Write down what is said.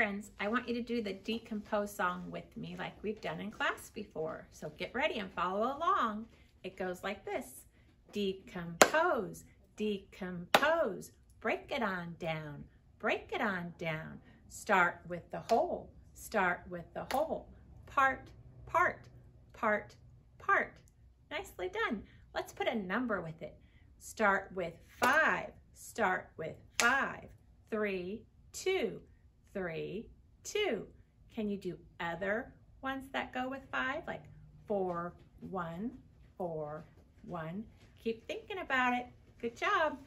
Friends, I want you to do the decompose song with me like we've done in class before. So get ready and follow along. It goes like this. Decompose, decompose, break it on down, break it on down. Start with the whole, start with the whole. Part, part, part, part. Nicely done. Let's put a number with it. Start with five, start with five, three, two, three, two. Can you do other ones that go with five? Like four, one, four, one. Keep thinking about it. Good job.